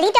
really